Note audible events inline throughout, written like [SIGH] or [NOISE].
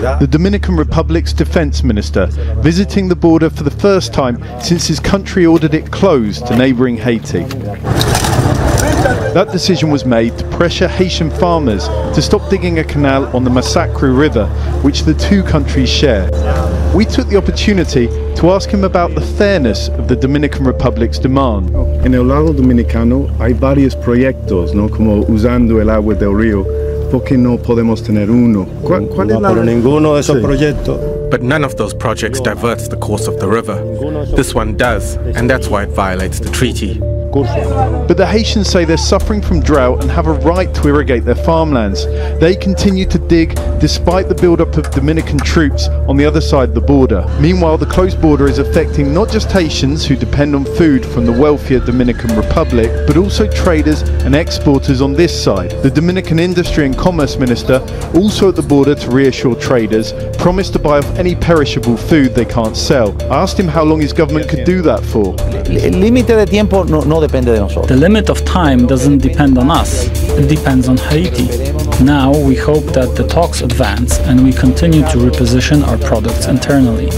The Dominican Republic's defense minister visiting the border for the first time since his country ordered it closed to neighboring Haiti. That decision was made to pressure Haitian farmers to stop digging a canal on the Massacre River, which the two countries share. We took the opportunity to ask him about the fairness of the Dominican Republic's demand. En el lado dominicano hay varios proyectos, ¿no? Como usando el agua del río. ¿Por qué no podemos tener uno? ¿Cuál, cuál es la... Pero ninguno de esos Sí. proyectos. But none of those projects diverts the course of the river. This one does, and that's why it violates the treaty. But the Haitians say they're suffering from drought and have a right to irrigate their farmlands. They continue to dig despite the buildup of Dominican troops on the other side of the border. Meanwhile, the closed border is affecting not just Haitians who depend on food from the wealthier Dominican Republic, but also traders and exporters on this side. The Dominican Industry and Commerce Minister, also at the border to reassure traders, promised to buy off any perishable food they can't sell. I asked him how long his government could do that for. Límite de tiempo no, no depende de The limit of time doesn't depend on us, it depends on Haiti. Now we hope that the talks advance and we continue to reposition our products internally.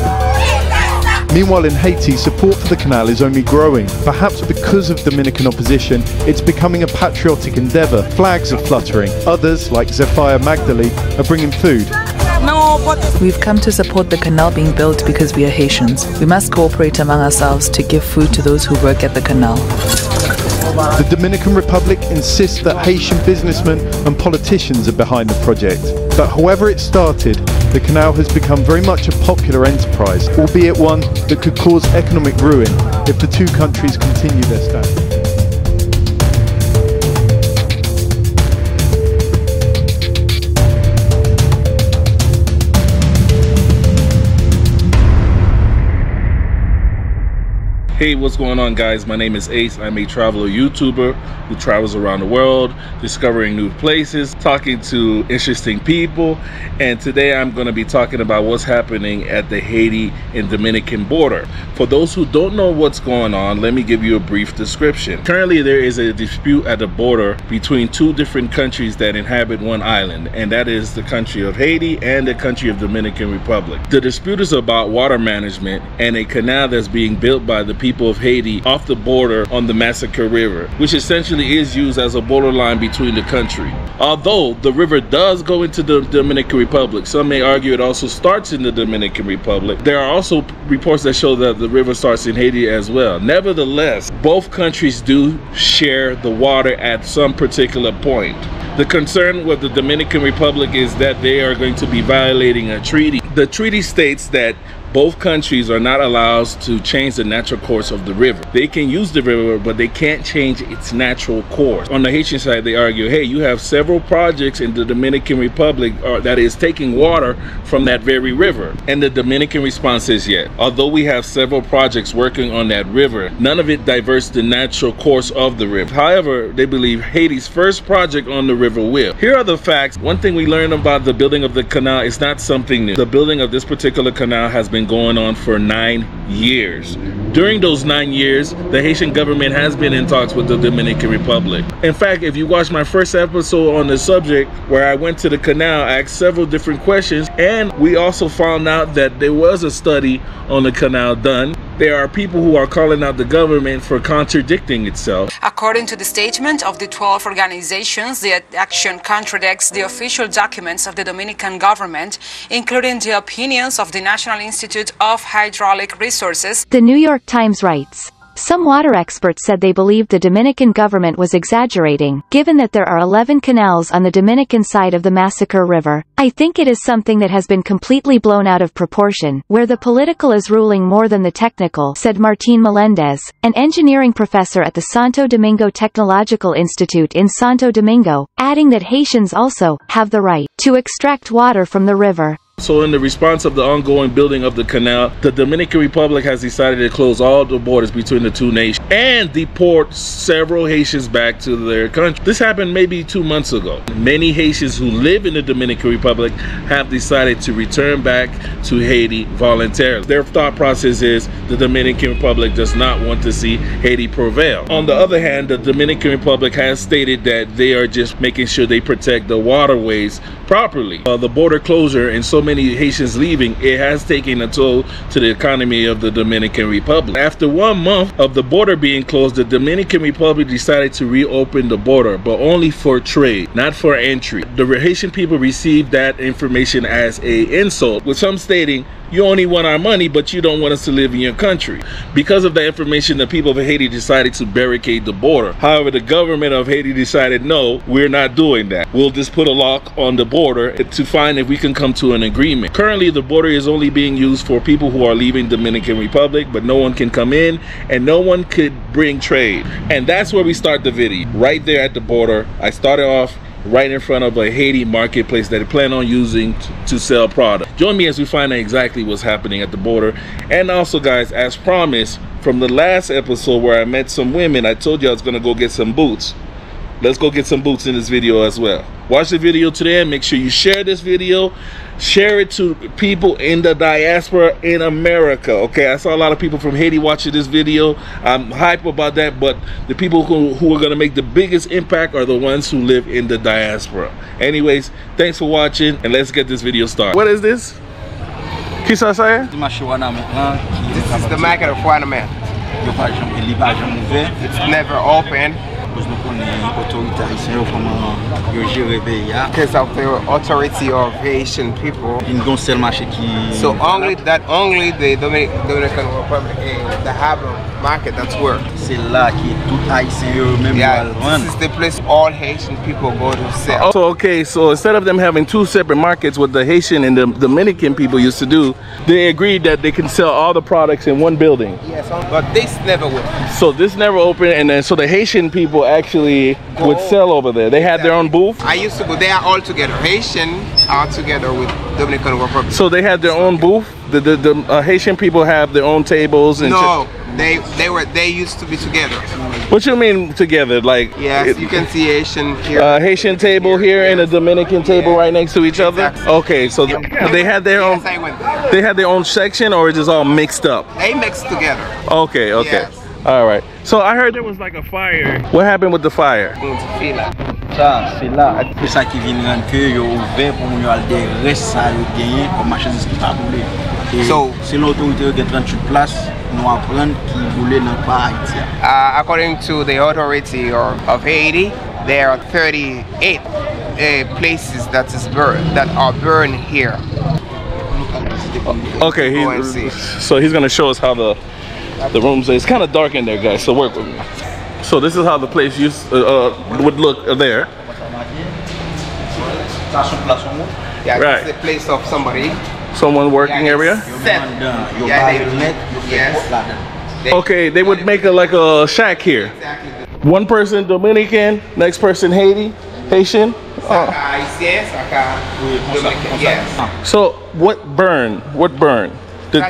Meanwhile, in Haiti, support for the canal is only growing. Perhaps because of Dominican opposition, it's becoming a patriotic endeavour. Flags are fluttering. Others, like Zephyr Magdali, are bringing food. We've come to support the canal being built because we are Haitians. We must cooperate among ourselves to give food to those who work at the canal. The Dominican Republic insists that Haitian businessmen and politicians are behind the project. But however it started, the canal has become very much a popular enterprise, albeit one that could cause economic ruin if the two countries continue their stand. Hey, what's going on, guys? My name is Ace. I'm a traveler YouTuber who travels around the world, discovering new places, talking to interesting people. And today I'm going to be talking about what's happening at the Haiti and Dominican border. For those who don't know what's going on, let me give you a brief description. Currently, there is a dispute at the border between two different countries that inhabit one island, and that is the country of Haiti and the country of Dominican Republic. The dispute is about water management and a canal that's being built by the people of Haiti off the border on the Massacre River, which essentially is used as a borderline between the country. Although the river does go into the Dominican Republic, some may argue it also starts in the Dominican Republic. There are also reports that show that the river starts in Haiti as well. Nevertheless, both countries do share the water at some particular point. The concern with the Dominican Republic is that they are going to be violating a treaty. The treaty states that both countries are not allowed to change the natural course of the river. They can use the river, but they can't change its natural course. On the Haitian side, they argue, hey, you have several projects in the Dominican Republic uh, that is taking water from that very river. And the Dominican response is, yeah, although we have several projects working on that river, none of it diverts the natural course of the river. However, they believe Haiti's first project on the river will. Here are the facts. One thing we learned about the building of the canal is not something new. The building of this particular canal has been going on for nine years. During those nine years, the Haitian government has been in talks with the Dominican Republic. In fact, if you watch my first episode on the subject, where I went to the canal, I asked several different questions, and we also found out that there was a study on the canal done. There are people who are calling out the government for contradicting itself. According to the statement of the 12 organizations, the action contradicts the official documents of the Dominican government, including the opinions of the National Institute of Hydraulic Resources. The New York Times writes, some water experts said they believed the Dominican government was exaggerating, given that there are 11 canals on the Dominican side of the Massacre River. I think it is something that has been completely blown out of proportion, where the political is ruling more than the technical, said Martín Melendez, an engineering professor at the Santo Domingo Technological Institute in Santo Domingo, adding that Haitians also have the right to extract water from the river. So, in the response of the ongoing building of the canal, the Dominican Republic has decided to close all the borders between the two nations and deport several Haitians back to their country. This happened maybe two months ago. Many Haitians who live in the Dominican Republic have decided to return back to Haiti voluntarily. Their thought process is the Dominican Republic does not want to see Haiti prevail. On the other hand, the Dominican Republic has stated that they are just making sure they protect the waterways properly. Uh, the border closure and so many Haitians leaving, it has taken a toll to the economy of the Dominican Republic. After one month of the border being closed, the Dominican Republic decided to reopen the border, but only for trade, not for entry. The Haitian people received that information as a insult, with some stating you only want our money, but you don't want us to live in your country. Because of the information, the people of Haiti decided to barricade the border. However, the government of Haiti decided, no, we're not doing that. We'll just put a lock on the border to find if we can come to an agreement. Currently, the border is only being used for people who are leaving Dominican Republic, but no one can come in and no one could bring trade. And that's where we start the video, right there at the border. I started off right in front of a Haiti marketplace that they plan on using to sell product. Join me as we find out exactly what's happening at the border. And also guys, as promised, from the last episode where I met some women, I told you I was gonna go get some boots. Let's go get some boots in this video as well. Watch the video today and make sure you share this video share it to people in the diaspora in America. Okay, I saw a lot of people from Haiti watching this video. I'm hype about that, but the people who, who are going to make the biggest impact are the ones who live in the diaspora. Anyways, thanks for watching and let's get this video started. What is this? Kisa saya? This is the market of Ouanaminthe. It's never open because of the authority of Haitian people. So only that only the Dominican Republic and the Harlem market that's work. Yeah, this is the place all Haitian people go to sell. So okay, so instead of them having two separate markets, what the Haitian and the Dominican people used to do, they agreed that they can sell all the products in one building. Yes, but this never worked. So this never opened, and then so the Haitian people actually go. would sell over there. They had exactly. their own booth. I used to go. They are all together. Haitian are together with Dominican Republic. So they had their own booth. The the, the uh, Haitian people have their own tables and. No, they they were they used to be together. What you mean together? Like yes, it, you can see Haitian here. Uh, Haitian table here, here and a Dominican table right next to each exactly. other. Okay, so yeah. they had their yes, own. They had their own section, or it just all mixed up. They mixed together. Okay, okay. Yes. All right. So I heard there was like a fire. What happened with the fire? Ça, c'est là, c'est ça qui vient rendre que yo ouvert pour nous aller des restes ça yo gagné comme marchandise qui pas brûler. So, c'est l'autorité qui est 38 places nous apprendre qui brûler dans pas Haïti. Uh, according to the authority or, of Haiti, there are 38 uh, places that is burned that are burned here. Okay, he, so he's gonna show us how the the rooms. It's kind of dark in there, guys. So work with me. So this is how the place used uh, uh, would look there. Yeah, right. the place of somebody. Someone working yeah, area. Yeah, they, yes. okay, they would make a like a shack here. Exactly. One person Dominican, next person Haiti, Haitian. Oh. So what burn? What burn? The,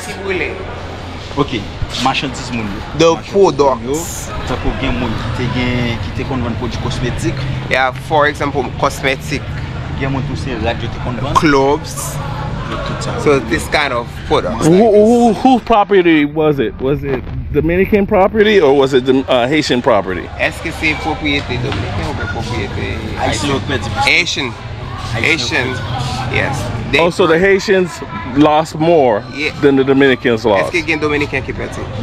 okay. Marchandise moun yo. The products. Tako gen moun ki te gen, ki te kon ven pou di kosmetik. Yeah, for example, cosmetic. Gen moun tou se radio te kon ven. Clothes. So this kind of products. Who, who, whose property was it? Was it Dominican property or was it uh, Haitian property? Est-ce que c'est propriété dominicaine ou propriété Haitian? Haitian. Haitians, yes. They oh, so the Haitians lost more yeah. than the Dominicans lost. Est-ce Dominican qui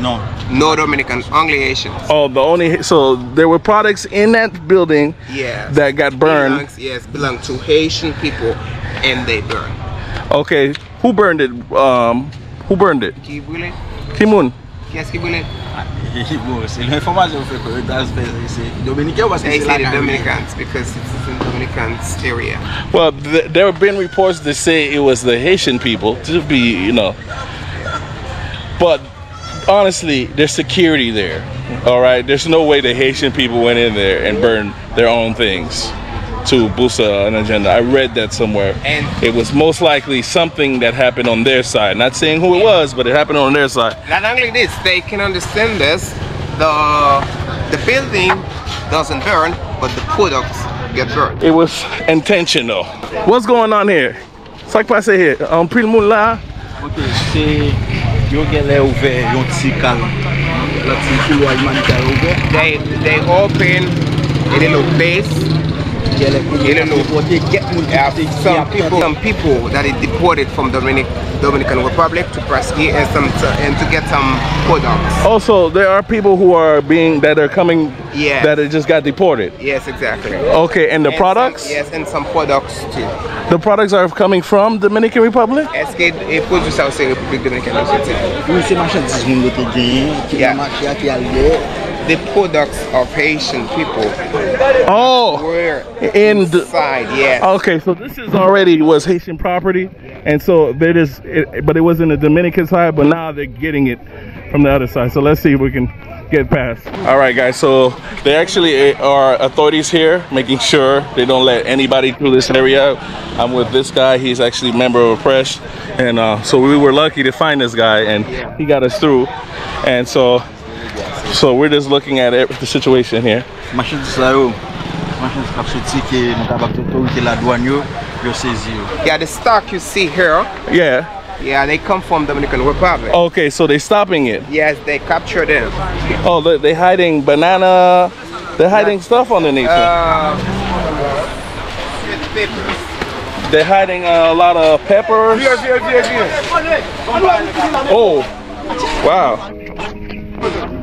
No. No Dominican, only Haitians. Oh, the only so there were products in that building yes. that got burned. Belongs, yes, belong to Haitian people and they burned. Okay, who burned it? Um, who burned it? Qui brûlait? Kimun. Qu'est-ce qui brûlait? c'est l'information fait que c'est dominicain parce que c'est la Dominicans because it's in Dominicans area. Well, th there have been reports that say it was the Haitian people to be, you know. But honestly, there's security there. All right, there's no way the Haitian people went in there and burned their own things to boost an agenda. I read that somewhere. And it was most likely something that happened on their side. Not saying who it was, but it happened on their side. Not only this, they can understand this. The the building doesn't burn, but the products get burned. It was intentional. What's going on here? Ça qui passe here? On pris le monde là. OK, c'est yo gen lè ouvert, yon ti kal. La ti couloir humanitaire ouvert. They they open a little place some people, some people that is deported from Dominic, Dominican Republic to press here and some to, and to get some products. Also, there are people who are being that are coming. Yes. That it just got deported. Yes, exactly. Okay, and the And products? Some, yes, and some products too. The products are coming from Dominican Republic. Est-ce que les produits ça c'est République Dominicaine? Oui, c'est marchandise moun yo te genyen, ki Yeah. nan marché a ki al de. The products of Haitian people Oh, were in the inside, yes. Okay, so this is already was Haitian property, and so they just, it, but it was in the Dominican side, but now they're getting it from the other side. So let's see if we can get past. All right, guys. So they actually are authorities here, making sure they don't let anybody through this area. I'm with this guy. He's actually a member of Press, and uh, so we were lucky to find this guy, and he got us through. And so, so we're just looking at it, the situation here. Marchandise la yo, marchandise kap soti ki nou tabak otorite la douan yo, yo sezi yo. Yeah, the stock you see here, Yeah. yeah, they come from Dominican Republic. Okay, so they're stopping it. Yes, they capture them. Oh, they're hiding banana. They're hiding stuff underneath. it. Uh, papers. They're hiding a lot of peppers. Oh, wow.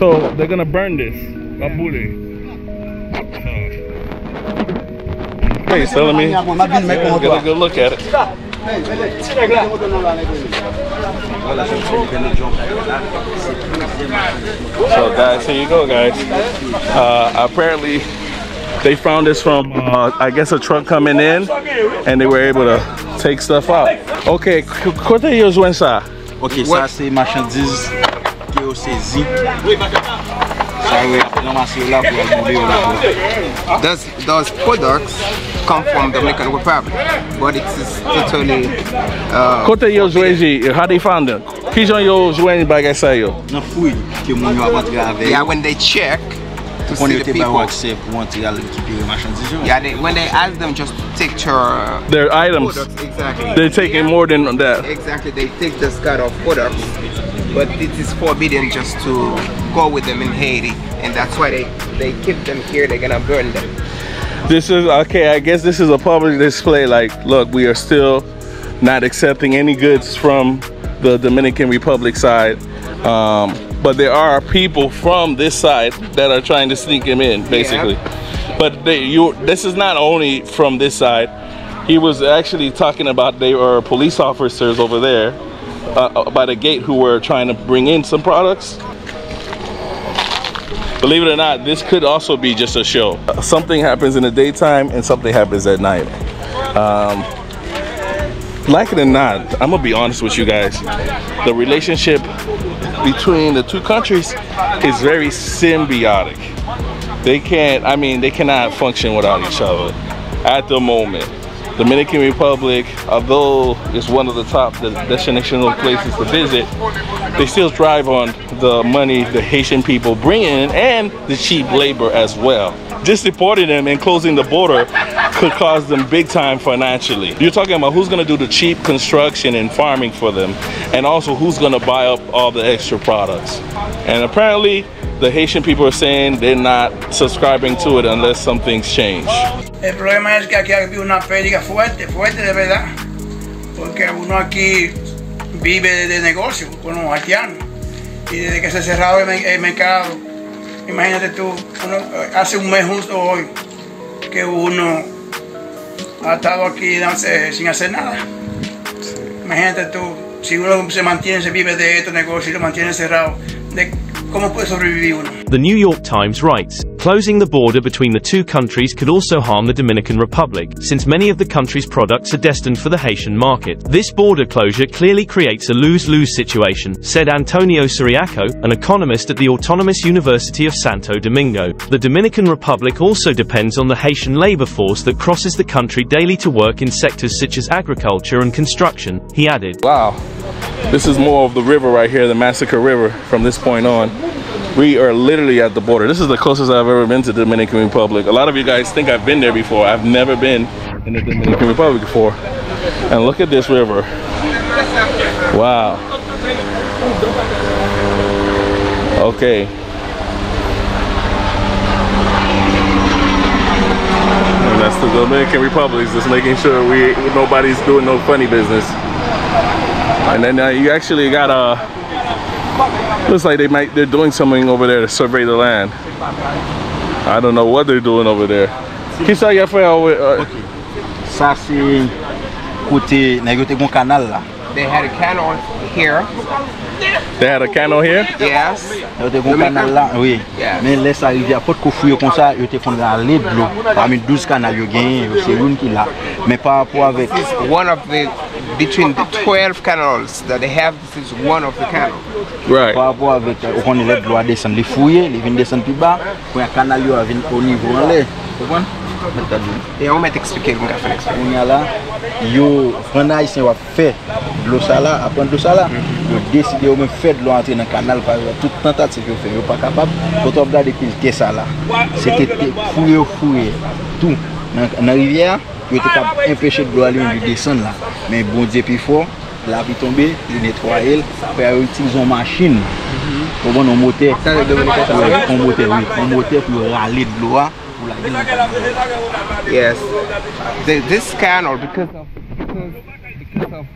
So they're gonna burn this. Babule. Hey, he's telling me. Let's get a good look at it. So guys, here you go, guys. Uh, apparently, they found this from, uh, I guess, a truck coming in, and they were able to take stuff out. Okay, qu- kote yo jwen sa? Ok, sa se marchandise ki yo sezi. Sa yo ramase yo la pou al moule yo la pou. Those, those products come from Dominican Republic, but it is totally. Uh, Kote yo jwen ji, how they found it? Ki jan yo jwen bagay sa yo? Nan fouy ki moun yo avantre ave yeah, yo. when they check to Pon see the te ba yo people. akse pou antre al rekipere marchandise yo. Yeah, they, when they ask them just to take your Their items. products, exactly. They're taking more than that. Exactly, they take this kind of products, but it is forbidden just to go with them in Haiti, and that's why they they keep them here. They're gonna burn them. This is okay. I guess this is a public display. Like, look, we are still not accepting any goods from the Dominican Republic side. Um, but there are people from this side that are trying to sneak him in, basically. yeah. But they, you, this is not only from this side. He was actually talking about they are police officers over there uh, by the gate who were trying to bring in some products. Believe it or not, this could also be just a show. Something happens in the daytime and something happens at night. Um, like it or not, I'm gonna be honest with you guys. The relationship between the two countries is very symbiotic. They can't, I mean, they cannot function without each other at the moment. Dominican Republic, although it's one of the top destinational places to visit, they still thrive on the money the Haitian people bring in and the cheap labor as well. Just deporting them and closing the border could cost them big time financially. You're talking about who's gonna do the cheap construction and farming for them, and also who's gonna buy up all the extra products. And apparently, the Haitian people are saying they're not subscribing to it unless some things change. El problema es que aquí ha habido una pérdida fuerte, fuerte de verdad, porque uno aquí vive de negocio con los haitianos y desde que se cerrado el, el mercado, imagínate tú, uno, eh, hace un mes justo hoy que uno ha estado aquí no sé, sin hacer nada. Imagínate tú, si uno se mantiene, se vive de estos negocios y lo mantiene cerrado, de, ¿cómo puede sobrevivir uno? The New York Times writes, closing the border between the two countries could also harm the Dominican Republic, since many of the country's products are destined for the Haitian market. This border closure clearly creates a lose-lose situation, said Antonio Ciriaco, an economist at the Autonomous University of Santo Domingo. The Dominican Republic also depends on the Haitian labor force that crosses the country daily to work in sectors such as agriculture and construction, he added. Wow. This is more of the river right here, the Massacre River, from this point on we are literally at the border. This is the closest I've ever been to Dominican Republic. A lot of you guys think I've been there before. I've never been in the Dominican Republic before. And look at this river. Wow. Okay. And that's the Dominican Republic, just making sure we nobody's doing no funny business. And then uh, you actually got a Looks like they might they're doing something over there to survey the land. I don't know what they're doing over there. Qui ça y a fait over? Uh, Ça c'est côté nèg yo te gon canal là. They had a canal here. they had a canal here. Yes. Yo te gon canal là, oui. Yeah. Mais laisse arriver à porte ko fouille comme ça, yo te font aller de l'eau. Parmi 12 canaux yo gagné, c'est une qui là. Mais par rapport avec one of the between the 12 canals that they have, this is one of the canals. Right. Par rapport avèk, ou kon lèd lwa desen li fouye, li vin desen pi ba, pou yon kanal yo avin o nivou an lè. Koupan? Mwen ta djou. E yon mwen te eksplike yon ka fèn eksplike. Yon yala, yo prena yisen wap fè dlo sa la, apren dlo sa la, yo deside yo men fè dlo antre nan kanal par yo, tout tentatif yo fè, yo pa kapab, koto wap da depil te sa la. Se te fouye yo fouye, tout, nan rivyè a, yo te kap empèche gloa li yon li desen la. Men bon diye pi fò, la pi tombe, li netwaye l, fè a yo itilizon machin, pou bon yon moter, yon moter, yon moter pou yo rale gloa, pou la gen. Yes, this canal, because of, because of,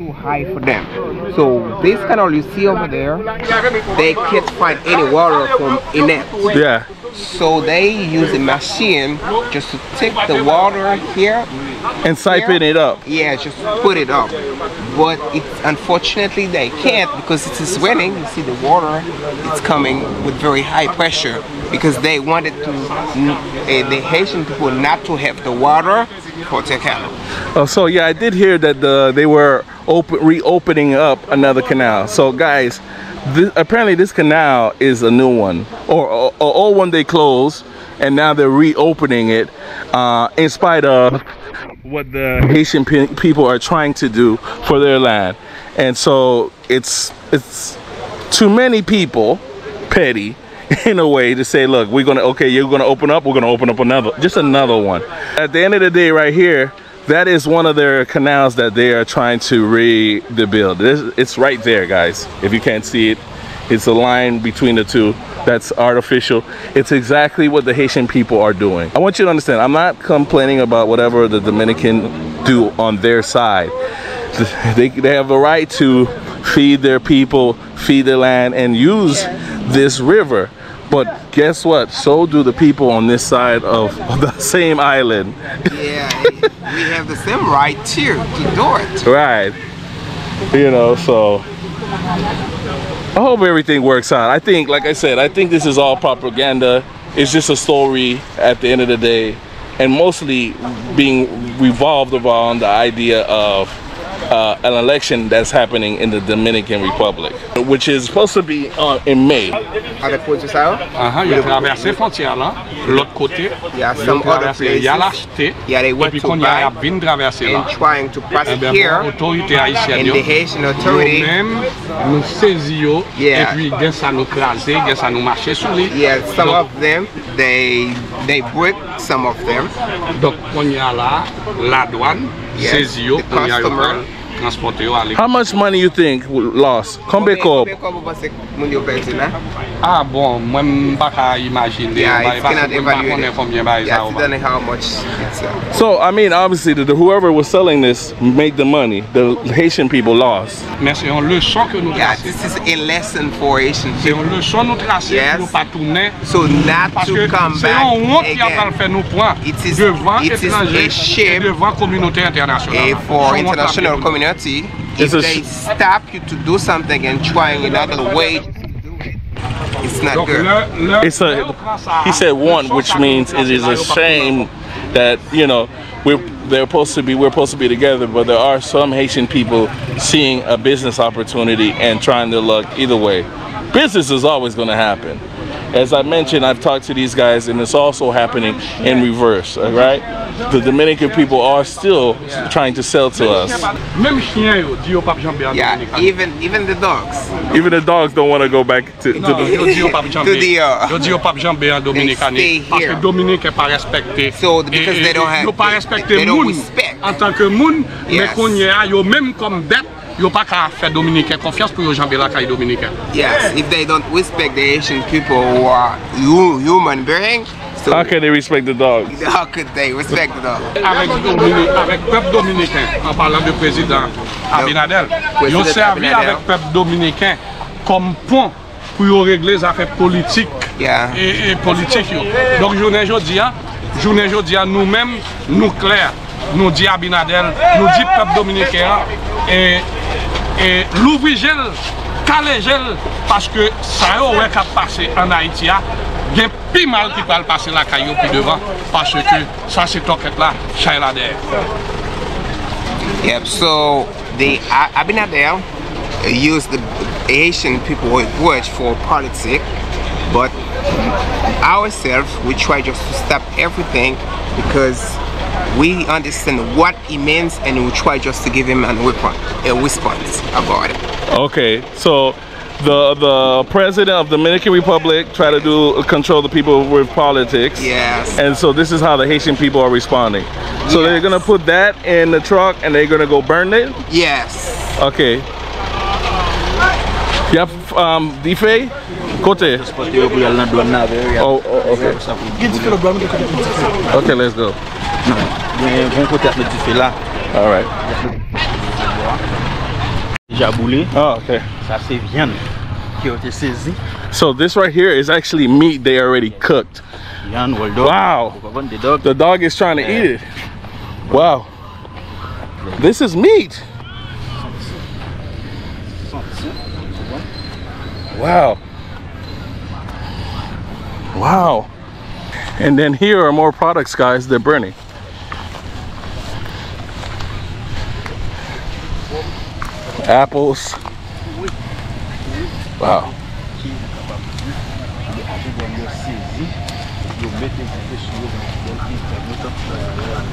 too high for them. So this canal you see over there, they can't find any water from in it. Yeah. So they use a machine just to take the water here And siphon it up. Yeah, just put it up. But it unfortunately they can't because it is raining. You see the water, it's coming with very high pressure because they wanted to uh, the Haitian people not to have the water canal. Oh, so yeah, I did hear that the, they were open, reopening up another canal. So guys, this, apparently this canal is a new one, or, old one they closed, and now they're reopening it, uh, in spite of what the Haitian pe- people are trying to do for their land. And so it's it's too many people, petty, [LAUGHS] in a way to say, look, we're gonna okay, you're gonna open up, we're gonna open up another, just another one. At the end of the day, right here, that is one of their canals that they are trying to rebuild. It's right there, guys. If you can't see it, it's a line between the two. That's artificial. It's exactly what the Haitian people are doing. I want you to understand, I'm not complaining about whatever the Dominican do on their side. [LAUGHS] They, they have a right to feed their people, feed the land, and use this river. But guess what? So do the people on this side of [LAUGHS] the same island. Yeah, we have the same right here to do it. Right. You know, so I hope everything works out. I think, like I said, I think this is all propaganda. It's just a story at the end of the day, and mostly being revolved around the idea of uh, an election that's happening in the Dominican Republic, which is supposed to be uh, in May. Avec quoi ça? Ah, il a traversé frontière là, l'autre côté. Yeah, il a some other traversé, il a places. l'acheté. Yeah, they et went puis to quand il a buy venu traverser là, and trying to pass eh bien, here. autorité haïtienne And yo, the Haitian authority- yo même nous saisi yo, Yeah. et puis gen ça nous crasé, gen ça nous marché sur lui. Yeah, some Donc, of them they they break some of them. Donc, quand il y a là, la douane, Yes, saisi yo, the quand il y a yo customer. pral transporter yo aller. How much money you think w- lost? Combien corp? Ah bon, moi je pas qu'à imaginer, Yeah, bah, it parce cannot que moi, je evaluate connais it. combien bah, Yeah, ça you don't know how much it's. Uh, So I mean, obviously, the, the whoever was selling this made the money. The Haitian people lost. Mais c'est une leçon que nous yeah, this is a lesson for Haitian C'est people. une leçon nous tracer Yes. pour ne pas tourner. So not Parce to que come c'est back un honte qui a again. fait nous point It is- devant it is a et shame devant communauté internationale. For C'est une honte international à faire. community, if It's a they stop you to do something and trying another way, it's not good. le- le- It's a. He said one, which means it is a shame that you know we're they're supposed to be we're supposed to be together, but there are some Haitian people seeing a business opportunity and trying their luck either way. Business is always going to happen. As I mentioned, I've talked to these guys, and it's also happening in reverse. All right, the Dominican people are still trying to sell to us. Même chien yo, dit yo pas jambe en Yeah, even even the dogs. Even the dogs don't want to go back to, to Non, the. yo di yo pa jambe. To the, uh, Yo di yo pa jambe en Dominicane. stay Parce que here. Dominique est pas respecté. So, because Et- they et- don't have- Yo pas they- respecté they don't moun respect. en tant que moun, mais Yes. qu'on y a, yo même comme bête, yo pa ka fè Dominiken konfians pou yo janbe lakay Dominiken. Yes, if they don't respect the Asian people who are human being, so... How can they respect the dog? [LAUGHS] How could they respect the dog? Awek pep Dominiken, an parlant de prezident Abinadel, yo servi avek pep Dominiken kom pon pou yo regle zafè politik e politik yo. Donk jounen jodi an, jounen jodi an nou men nou kler. nou di Abinadel, nou di pep Dominikea, e louvri jel, kale jel, paske sa yo wek ap pase an Haitia, gen pi mal ki pal pase la kayo pi devan, paske sa se toket la, chay la der. Yep, so, the Abinadel used the Haitian people word for politics, but ourselves, we try just to stop everything because we understand what he means and we try just to give him a weapon, a response about it. Okay, so the the president of the Dominican Republic try to do control the people with politics. Yes. And so this is how the Haitian people are responding. So they're gonna put that in the truck and they're gonna go burn it. Yes. Okay. You have um Dife? Côté. Oh, oh, okay. Okay, let's go. All right. Déjà boulé. Oh, ah, okay. Ça c'est viande qui a été saisie. So this right here is actually meat they already cooked. Viande ou le dog. Wow. The dog is trying to eat it. Wow. This is meat. Wow. Wow. And then here are more products, guys, they're burning. apples. Wow.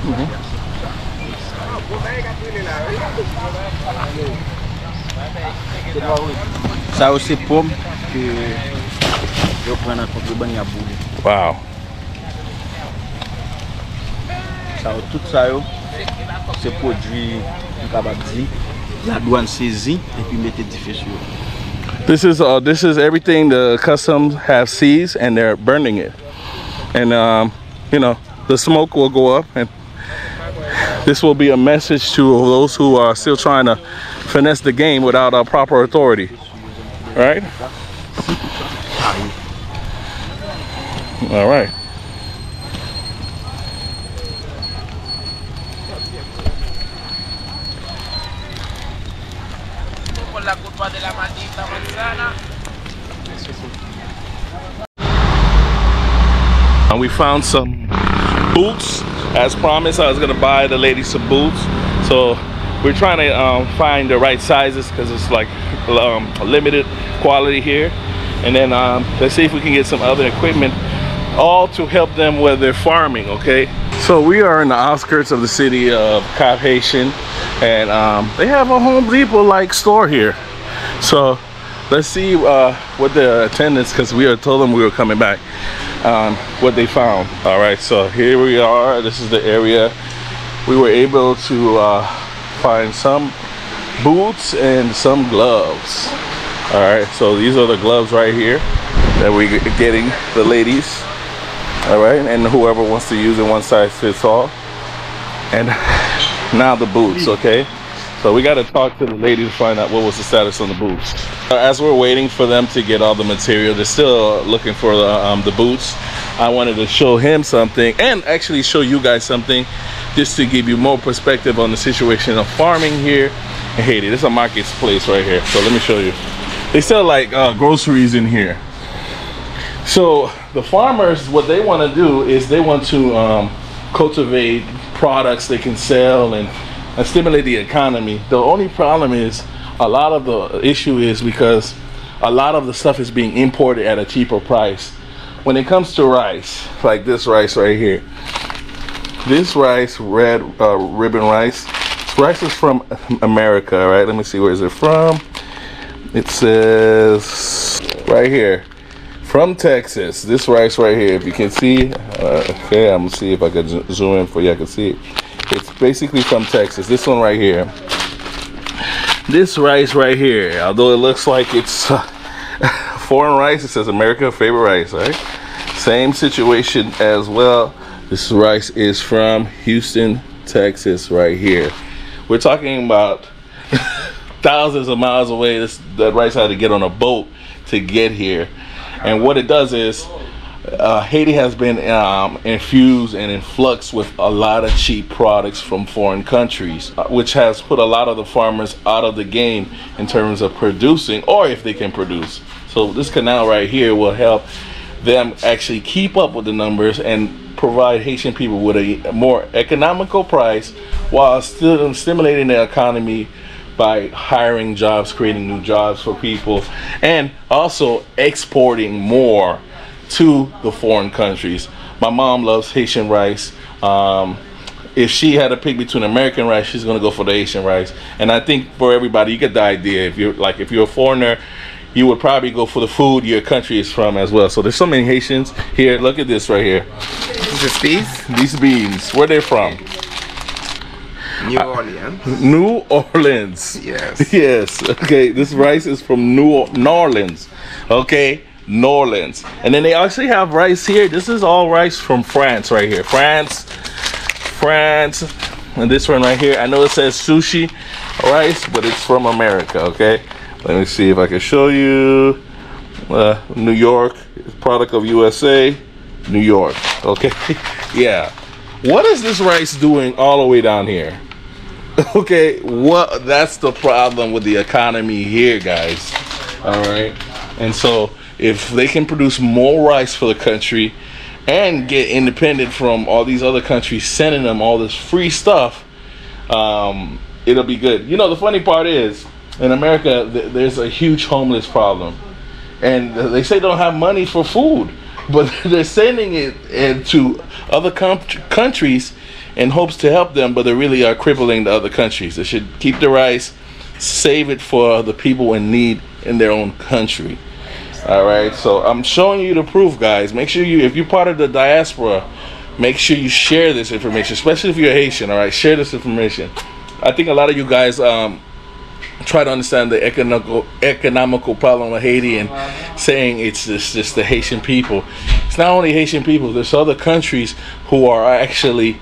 Mm -hmm. Sa ou se pom ke yo pren an kontre ban yabou. Wow. Sa ou tout sa yo se podri mkababzi. La douane saisie et puis. This is uh, this is everything the customs have seized, and they're burning it. And um, you know, the smoke will go up, and this will be a message to those who are still trying to finesse the game without a proper authority. Right? All right. And we found some boots. As promised, I was gonna buy the lady some boots. So we're trying to um, find the right sizes because it's like um, limited quality here. And then um, let's see if we can get some other equipment, all to help them with their farming, okay? So we are in the outskirts of the city of Cap-Haitien, and um, they have a Home Depot-like store here. So let's see uh, what the attendants, because we are told them we were coming back, um, what they found. All right, so here we are. This is the area. We were able to uh, find some boots and some gloves. All right, so these are the gloves right here that we're getting the ladies. All right, and whoever wants to use it, one size fits all. And [LAUGHS] now the boots, okay? So we got to talk to the lady to find out what was the status on the boots. Uh, As we're waiting for them to get all the material, they're still looking for the, um, the boots. I wanted to show him something and actually show you guys something just to give you more perspective on the situation of farming here in Haiti. This is a marketplace right here. So let me show you. They sell like uh, groceries in here. So the farmers, what they want to do is they want to um, cultivate products they can sell and, and stimulate the economy. The only problem is a lot of the issue is because a lot of the stuff is being imported at a cheaper price. When it comes to rice, like this rice right here, this rice, red uh, ribbon rice, rice is from America, right? Let me see, where is it from? It says right here, from Texas. This rice right here, if you can see, uh, okay, I'm gonna see if I can zoom in for you. I can see it. It's basically from Texas. This one right here. This rice right here, although it looks like it's uh, [LAUGHS] foreign rice, it says America favorite rice, right? same situation as well this rice is from Houston Texas right here we're talking about [LAUGHS] thousands of miles away this that rice had to get on a boat to get here and what it does is uh, Haiti has been um, infused and influxed with a lot of cheap products from foreign countries, uh, which has put a lot of the farmers out of the game in terms of producing or if they can produce. So this canal right here will help them actually keep up with the numbers and provide Haitian people with a more economical price while still stimulating the economy by hiring jobs, creating new jobs for people, and also exporting more to the foreign countries. My mom loves Haitian rice. Um, if she had to pick between American rice, she's gonna go for the Haitian rice. And I think for everybody, you get the idea. If you're like, if you're a foreigner, you would probably go for the food your country is from as well. So there's so many Haitians here. Look at this right here. Is these? These beans. Where they from? New Orleans. Uh, New Orleans. Yes. [LAUGHS] Yes. Okay. This rice is from New Orleans. Okay. New Orleans. And then they actually have rice here. This is all rice from France right here. France, France, and this one right here. I know it says sushi rice, but it's from America, okay? Let me see if I can show you. Uh, New York, product of USA, New York, okay? [LAUGHS] yeah. What is this rice doing all the way down here? [LAUGHS] okay, what that's the problem with the economy here, guys. All right. And so if they can produce more rice for the country and get independent from all these other countries sending them all this free stuff, um, it'll be good. You know, the funny part is in America, th- there's a huge homeless problem, and they say they don't have money for food, [LAUGHS] but [LAUGHS] they're sending it, to other countries in hopes to help them, but they really are crippling the other countries. They should keep the rice, save it for the people in need in their own country. All right, so I'm showing you the proof, guys. Make sure you, if you're part of the diaspora, make sure you share this information, especially if you're Haitian. All right, share this information. I think a lot of you guys um, try to understand the economical economical problem of Haiti and saying it's just, just the Haitian people. It's not only Haitian people. There's other countries who are actually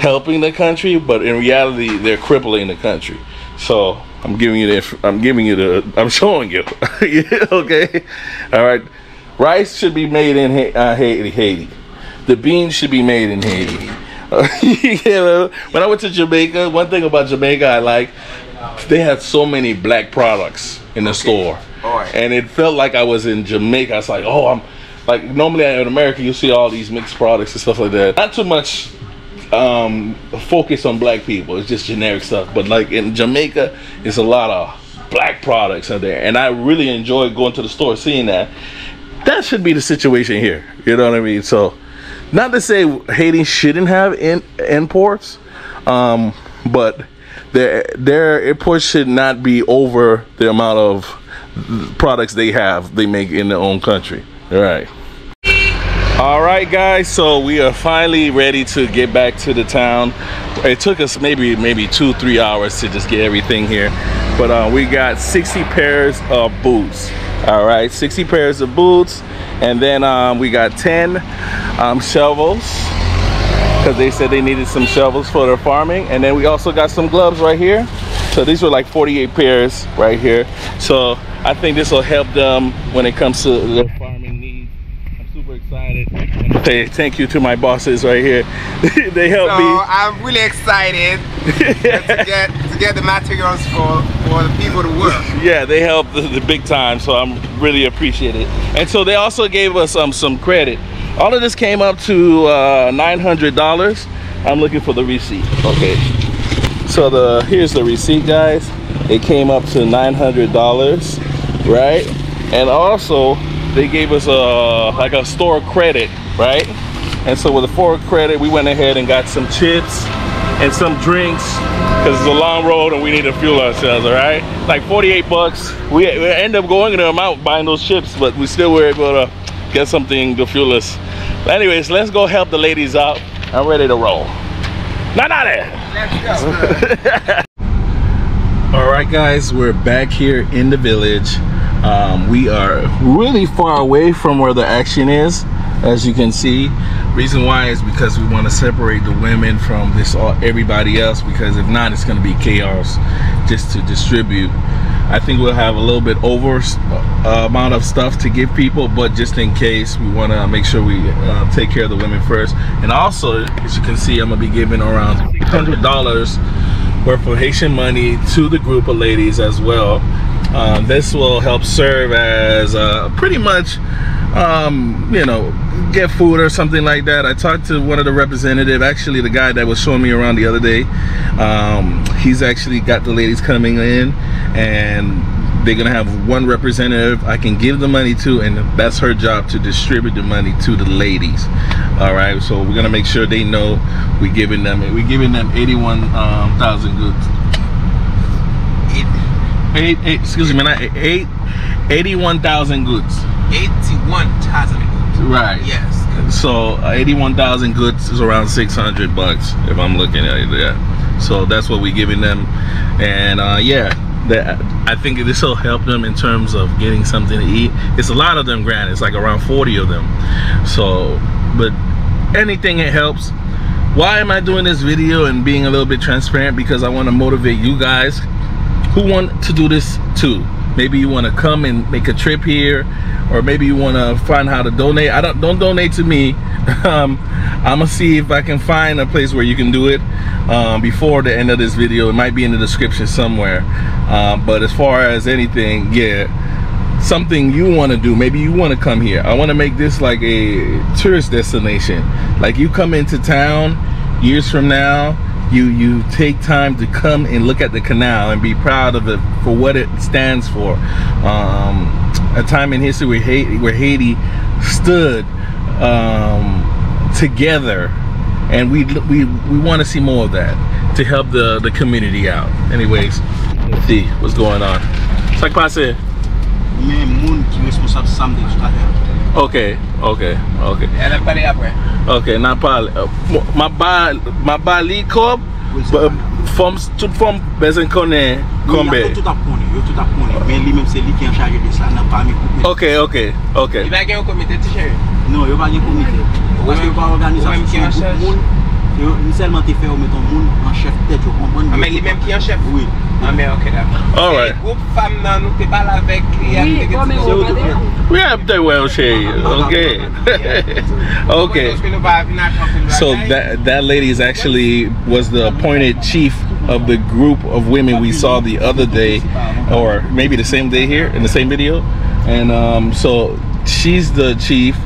helping the country, but in reality, they're crippling the country. So I'm giving you the. I'm giving you the. I'm showing you. [LAUGHS] okay. All right. Rice should be made in uh, Haiti. Haiti. The beans should be made in Haiti. [LAUGHS] yeah, when I went to Jamaica, one thing about Jamaica I like, they had so many black products in the okay. store, right. and it felt like I was in Jamaica. I was like, oh, I'm like normally in America you see all these mixed products and stuff like that. Not too much um, focus on black people. It's just generic stuff. But like in Jamaica, it's a lot of black products out there, and I really enjoy going to the store seeing that. That should be the situation here. You know what I mean? So, not to say Haiti shouldn't have in, imports, um, but their their imports should not be over the amount of products they have they make in their own country. All right all right guys so we are finally ready to get back to the town. It took us maybe maybe two three hours to just get everything here but uh, we got 60 pairs of boots. All right 60 pairs of boots and then um, we got 10 um, shovels because they said they needed some shovels for their farming and then we also got some gloves right here. So these were like 48 pairs right here. So I think this will help them when it comes to the farming excited. Hey, thank you to my bosses right here. [LAUGHS] they help so, me. I'm really excited [LAUGHS] to get to get the materials for for the people to work. Yeah, they help the, the, big time, so I'm really appreciate it. And so they also gave us um, some credit. All of this came up to uh, $900. I'm looking for the receipt. Okay. So the here's the receipt, guys. It came up to $900, right? And also they gave us a like a store credit, right? And so with the store credit, we went ahead and got some chips and some drinks because it's a long road and we need to fuel ourselves, all right? Like 48 bucks. We, we end up going to amount buying those chips, but we still were able to get something to fuel us. But anyways, let's go help the ladies out. I'm ready to roll. Not not it. All right, guys, we're back here in the village. Um, we are really far away from where the action is. as you can see reason why is because we want to separate the women from this all everybody else because if not it's going to be chaos just to distribute I think we'll have a little bit over uh, amount of stuff to give people but just in case we want to make sure we uh, take care of the women first and also as you can see I'm gonna be giving around $600 of Haitian money to the group of ladies as well. Um, this will help serve as uh, pretty much um, you know get food or something like that. I talked to one of the representative actually the guy that was showing me around the other day. Um, he's actually got the ladies coming in and they're gonna have one representative. I can give the money to and that's her job to distribute the money to the ladies. All right so we're gonna make sure they know we're giving them we're giving them 81,000 um, gourdes eight, eight, excuse me not eight 81,000 gourdes. 81,000 Right. Yes. So uh, 81,000 gourdes is around 600 bucks if I'm looking at it yeah. So that's what we're giving them. And uh, yeah, that I think this will help them in terms of getting something to eat. It's a lot of them, granted. It's like around 40 of them. So, but anything it helps. Why am I doing this video and being a little bit transparent? Because I want to motivate you guys who want to do this too maybe you want to come and make a trip here or maybe you want to find how to donate. I don't don't donate to me. [LAUGHS] Um, i'm gonna see if i can find a place where you can do it um, before the end of this video. It might be in the description somewhere. Um, but as far as anything yeah something you want to do maybe you want to come here. I want to make this like a tourist destination. Like you come into town years from now you you take time to come and look at the canal and be proud of it for what it stands for. Um, a time in history where Haiti, where Haiti stood um, together and we we we want to see more of that to help the the community out anyways let's see what's going on ça passe Ok, ok, ok. Elle pale apre. Ok, nan pale. Ma ba, ma ba li kob, fom, tout fom bezen kone kombe. Yo tout ap yo tout ap kone. Men li menm se li ki an chaje de sa, nan pa mi koupe. Ok, ok, ok. Yo bagen yon komite ti chere? Non, yo bagen komite. Wè yo pa organizasyon pou moun. Yo selman te fe ou meton moun an chef tet yo kompon. A men li menm ki an chef? Oui. A men ok da. Alright. Group fam nan nou te bal avek kriya. Oui, te bon men get- ou bade. We have the well shade. Okay. okay. So that that lady is actually was the appointed chief of the group of women we saw the other day, or maybe the same day here in the same video. And um, so she's the chief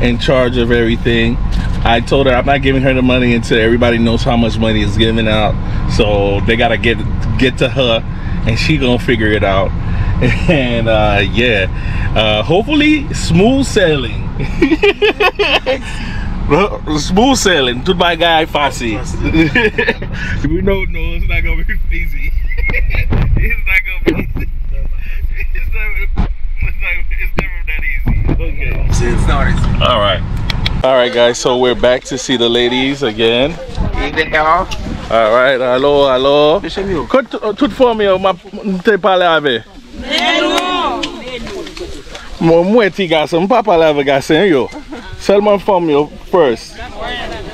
in charge of everything. I told her I'm not giving her the money until everybody knows how much money is given out. So they gotta get get to her, and she gonna figure it out. [LAUGHS] And uh, yeah, uh, hopefully smooth sailing. [LAUGHS] [LAUGHS] smooth sailing. To my guy Fossey. we [LAUGHS] know no, it's not gonna be easy. [LAUGHS] it's not gonna be easy. It's never, it's never, it's never that easy. Okay. It's not easy. All right. All right, guys. So we're back to see the ladies again. All right. Hello, hello. Kut uh, tout forme yo oh, ma te pale ave. Mo mwen ti gasen, m pa pale ave gasen yo. Selman form yo first.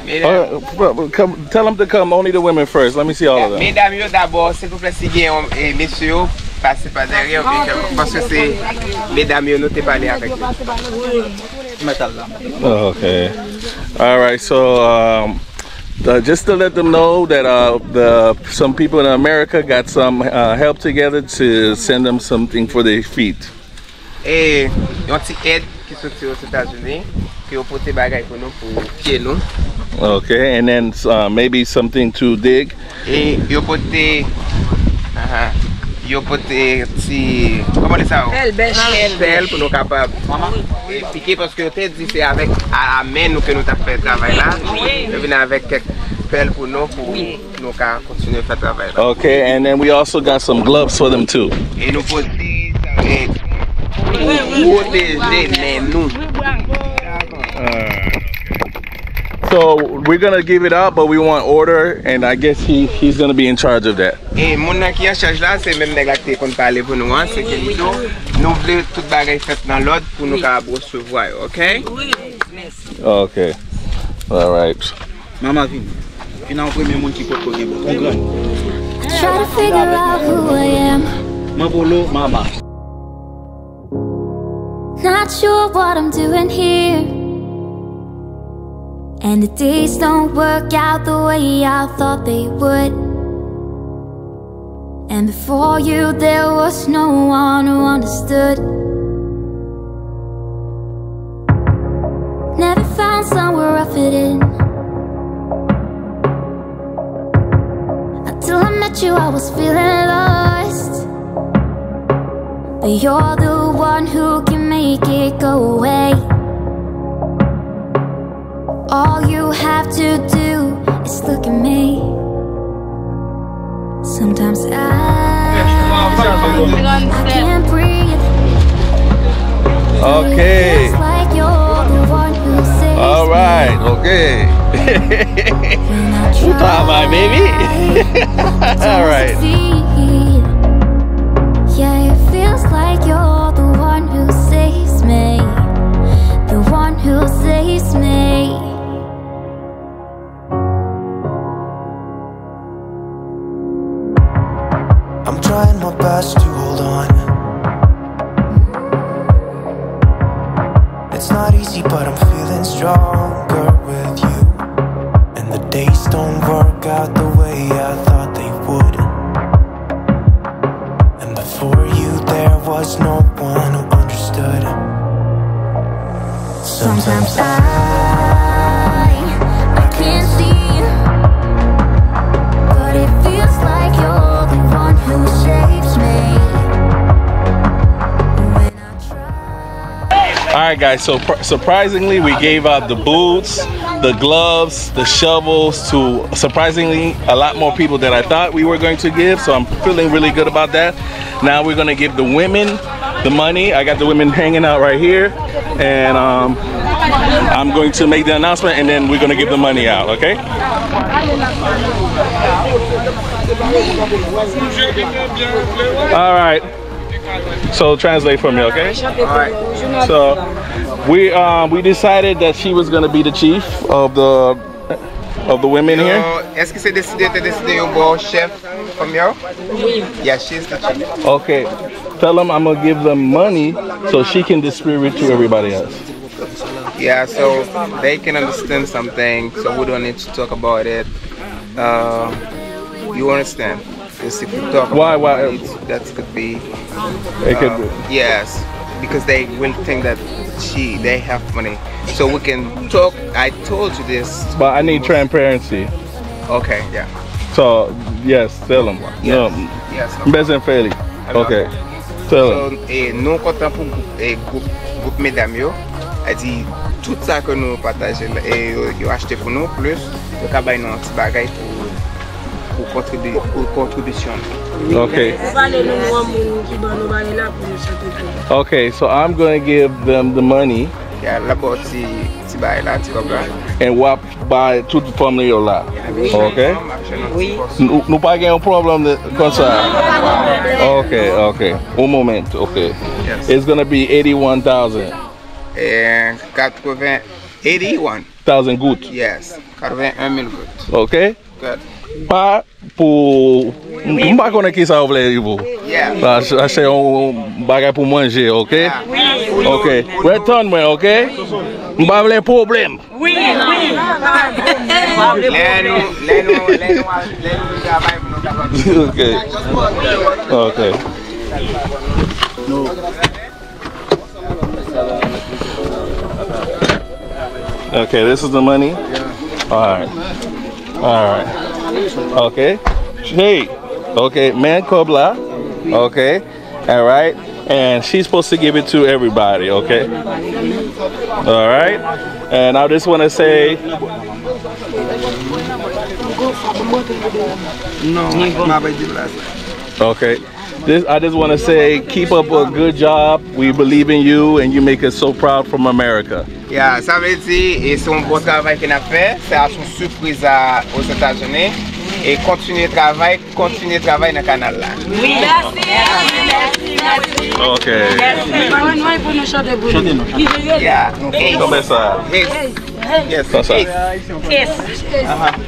Uh, come, tell them to come, only the women first. Let me see all of them. Mesdames yo d'abord, s'il vous plaît, si gen yon eh, messieurs yo, passe derrière, ok, parce que c'est mesdames yo nou te pale avek. Oh, okay. All right. So, um, uh, just to let them know that uh, the some people in America got some uh, help together to send them something for their feet. E yon ti ed ki soti os Etats-Unis, ki yo pote bagay pou nou pou pye nou. Ok, and then uh, maybe something to dig. E yo pote, aha, yo pote ti, koman li sa ou? Pel, bel, pel. Pel pou nou kapab e, pike, paske yo te di se avek a men nou ke nou ta fè travay la. Yo vine avek kek pel pou nou pou nou ka kontinu fè travay la. Ok, and then we also got some gloves for them too. E nou pote, sa eh, ou pou proteje men nou. So we're gonna give it out, but we want order, and I guess he he's gonna be in charge of that. E moun nan ki an chaj la, se menm neg lak te kon pale pou nou an, se ke li do, nou vle tout bagay fet nan lod pou nou ka abos se voy, ok? Okay. All right. Mama vin. Vin nan premye moun ki pot koge bo. On gran. Try to figure out who I am. Mabolo, mama. Not sure what I'm doing here. And the days don't work out the way I thought they would. And before you, there was no one who understood. Never found somewhere I fit in. Until I met you, I was feeling lost. But you're the one who can make it go away. All you have to do is look at me. Sometimes I, I can't breathe. Okay. It's like you're the one who saves All right. Okay. [LAUGHS] Utah, my baby. [LAUGHS] All guys. So pr- surprisingly, we gave out the boots, the gloves, the shovels to surprisingly a lot more people than I thought we were going to give. So I'm feeling really good about that. Now we're gonna give the women the money. I got the women hanging out right here, and um, I'm going to make the announcement, and then we're gonna give the money out. Okay? All right. So translate for me, okay? Alright. So we um we decided that she was gonna be the chief of the of the women here. Est-ce que c'est décidé, t'es décidé au bon chef comme yo? Yeah, she's the chief. Okay. Tell them I'm gonna give them money so she can distribute to everybody else. Yeah, so they can understand something, so we don't need to talk about it. Uh, you understand? Because if we talk Why- about why- it, that could be. It could uh, be. Yes, because they will think that she, they have money. So we can talk. I told you this. But I need transparency. Okay, yeah. So yes, tell them. No. Yes, no Best and fairly. Okay. Tell them. Eh, so, e nou kontan pou group, e, group, group yo A di, tout sa ke nou pataje la, e, yo, yo achete pou nou Plus, ka bay nou an ti bagay Okay. Vale nou mwa moun ki ban nou vale la pou nou chante pou. Okay, so I'm gonna give them the money Ya, la bo ti, ti bay la, ti kopra and wap by tout family yo la. Okay? Oui. Nou nou pa gen yon problem de- kon sa. Okay, okay. Un moment, okay. Yes. It's gonna be 81,000. E, 80, 81 thousand gout. Yes, 81 mil gout Okay? Good Pa pou mba konen ki sa ou vle yivo. Yeah. Pa achè yon bagay pou manje, okay? Ok. Return mwen, okay? Mba vle problem. Okay. Okay. Okay, this is the money. All right. Okay. Hey. Okay, man Kobla. Okay. All right. And she's supposed to give it to everybody, okay? All right. And I just want to say Non, mwa bay di Okay. This, I just want to say, keep up a good job. We believe in you, and you make us so proud from America. Yeah, sa ve di, e son bon travay ki na fe, se a son surprise a os Etats-Unis, e kontinue travay, kontinue travay nan kanal la. Oui. Merci. Merci. Merci. Okay. Merci. Mwen nou pou nou Yes, sa sa. Yes.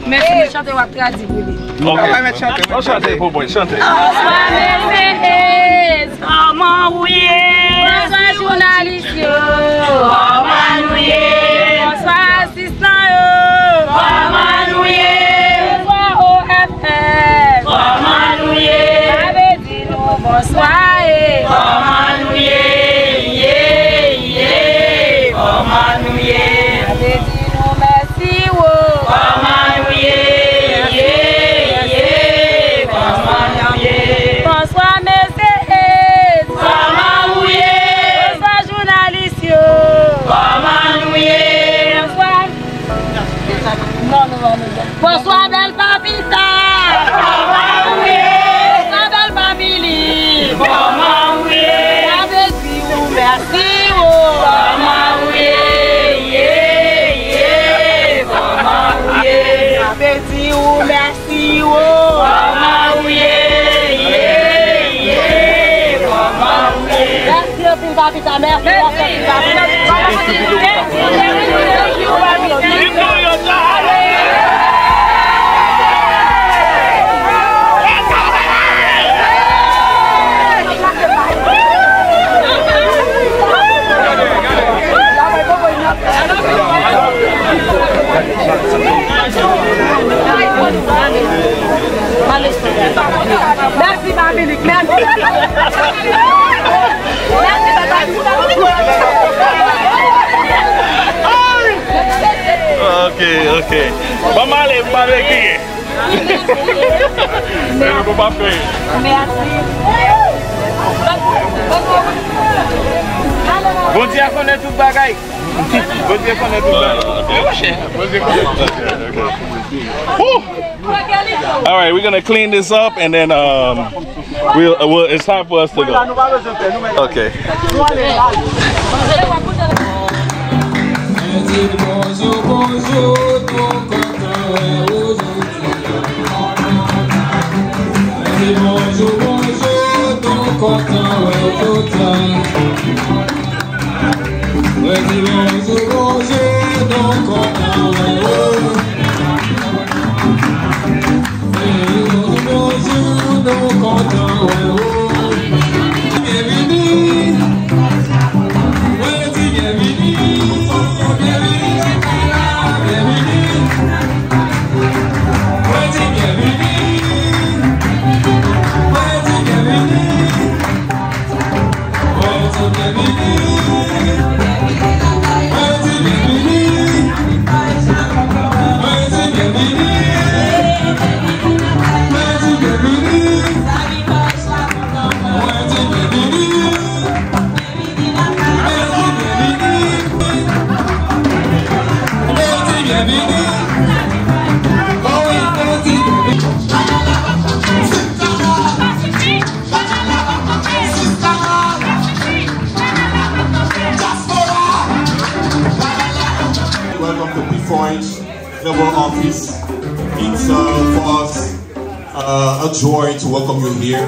Mè si mè chante wak tra di bebe. Ok. Mè chante pou boy, chante. Oswa mè fèdez, koman ouye, Oswa jounalist yo, koman ouye, Oswa asistan yo, koman ouye, Oswa OFF, koman ouye, Mè ve di nou, oswa e, koman ouye, Bonsoir bel papita Maman ouye Bonsoir bel famili Maman ouye Abezi ou mersi ou Maman ouye Ye ye Maman ouye Abezi ou mersi ou Maman ouye Ye ye Maman ouye Mersi ou papita mersi Mersi Mersi ma milik, mersi. Mersi ma milik. Ok, ok. Maman le, mba ve kriye. Mbe mbo mba kriye. Mersi. Bon diya konen tout bagay. Bon diya konen tout bagay. Bon diya konen tout bagay. All right, we're gonna clean this up and then um, we'll, uh, we'll it's time for us to go. Okay. Welcome It's uh, for us uh, a joy to welcome you here.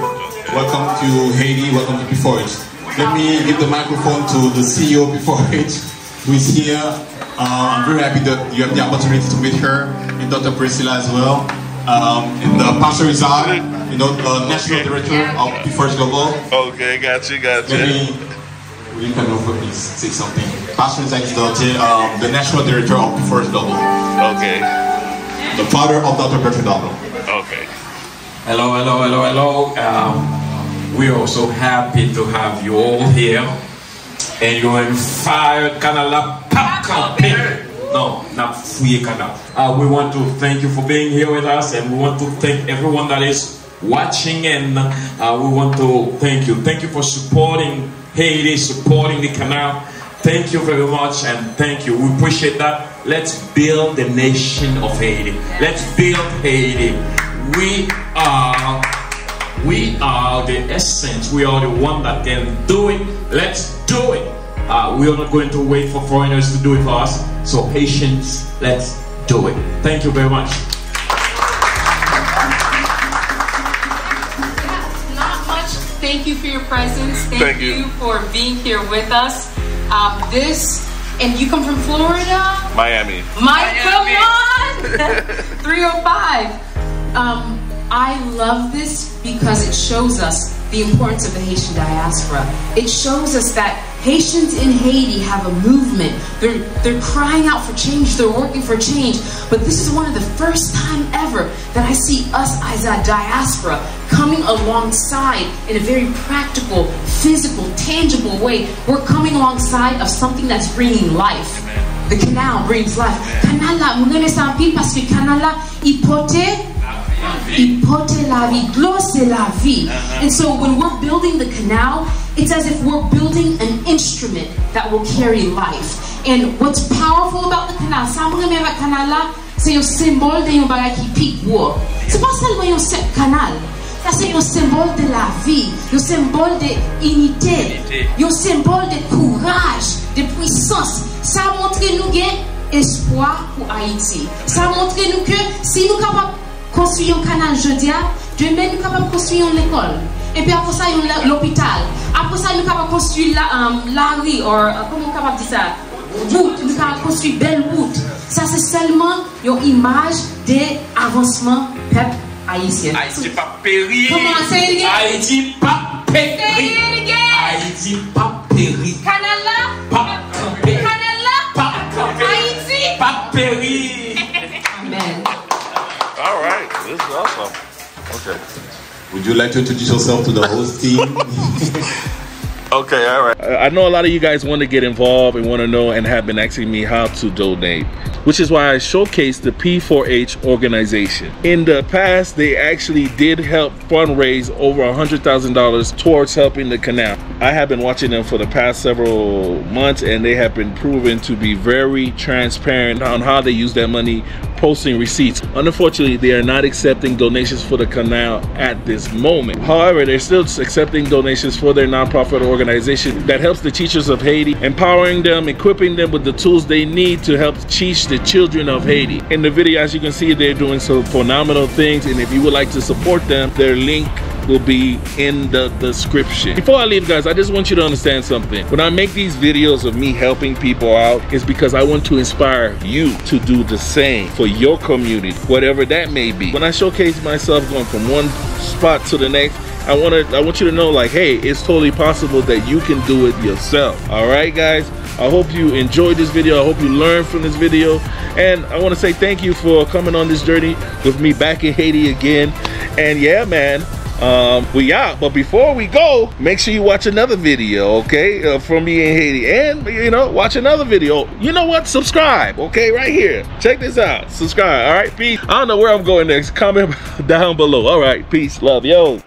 Welcome to Haiti, welcome to P4H. Let me give the microphone to the CEO of P4H, who is here. Uh, I'm very happy that you have the opportunity to meet her and Dr. Priscilla as well. Um, and uh, Pastor Rizal, you know, the National Director of P4H Global. Okay, got you, got Let me, you can over please say something. Pastor Rizal is the, um, the National Director of P4H Global. Okay. The father of Dr. Bertrand Donald. Okay. Hello, hello, hello, hello. Um, we are so happy to have you all here. And you're in fire, kind of popcorn. No, not free kind of. Uh, we want to thank you for being here with us, and we want to thank everyone that is watching, and uh, we want to thank you. Thank you for supporting Haiti, supporting the canal. Thank you very much, and thank you. We appreciate that. Let's build the nation of Haiti. Let's build Haiti. We are we are the essence. We are the one that can do it. Let's do it. Uh, we are not going to wait for foreigners to do it for us. So patience, let's do it. Thank you very much. Not much. Thank you for your presence. Thank, Thank you. you. for being here with us. Um, this And you come from Florida? Miami. My, come on! [LAUGHS] [LAUGHS] 305. Um, I love this because it shows us the importance of the Haitian diaspora. It shows us that Haitians in Haiti have a movement. They're, they're crying out for change. They're working for change. But this is one of the first time ever that I see us as a diaspora coming alongside in a very practical, physical, tangible way. We're coming alongside of something that's bringing life. The canal brings life. Canal là, moun eme sa pil Ipote la vie, glose la vie. And so when we're building the canal, it's as if we're building an instrument that will carry life. And what's powerful about the canal, sa mwen mè mè kanal la, se yon sembol de yon bagay ki pik wò. Se pa selman yon sep kanal, sa se yon sembol de la vi, yon sembol de inite, yon sembol de kouraj, de pwisans. Sa montre nou gen espoi pou Haiti. Sa montre nou ke si nou kapap capables de construire un canal jeudi, demain nous sommes capables de construire une école. Et puis après ça, il y a l'hôpital. Après ça, nous sommes capables de construire la, um, la rue, ou euh, comment on est capable de dire ça? Route, nous sommes capables de construire belle route. Ça, c'est seulement une image d'avancement peuple haïtien. Haïti pas péri. Comment c'est again? Haïti pas péri. Say it again. Haïti pas péri. Canada, Pas campé. Canada, Pas campé. Haïti. Pas péri. Amen. All right, this is awesome. Okay. Would you like to introduce yourself to the host team? [LAUGHS] Okay, all right. I I know a lot of you guys want to get involved and want to know and have been asking me how to donate, which is why I showcased the P4H organization. In the past, they actually did help fundraise over $100,000 towards helping the canal. I have been watching them for the past several months and they have been proven to be very transparent on how they use that money posting receipts. Unfortunately, they are not accepting donations for the canal at this moment. However, they're still accepting donations for their nonprofit organization that helps the teachers of Haiti, empowering them, equipping them with the tools they need to help teach the children of Haiti. In the video, as you can see, they're doing some phenomenal things. And if you would like to support them, their link will be in the description. Before I leave guys, I just want you to understand something. When I make these videos of me helping people out, it's because I want to inspire you to do the same for your community, whatever that may be. When I showcase myself going from one spot to the next, I want to I want you to know like, hey, it's totally possible that you can do it yourself. All right, guys. I hope you enjoyed this video. I hope you learned from this video. And I want to say thank you for coming on this journey with me back in Haiti again. And yeah, man, um, we out. But before we go, make sure you watch another video, okay, uh, from me in Haiti. And, you know, watch another video. You know what? Subscribe, okay, right here. Check this out. Subscribe, all right? Peace. I don't know where I'm going next. Comment [LAUGHS] down below. All right, peace. Love. Yo.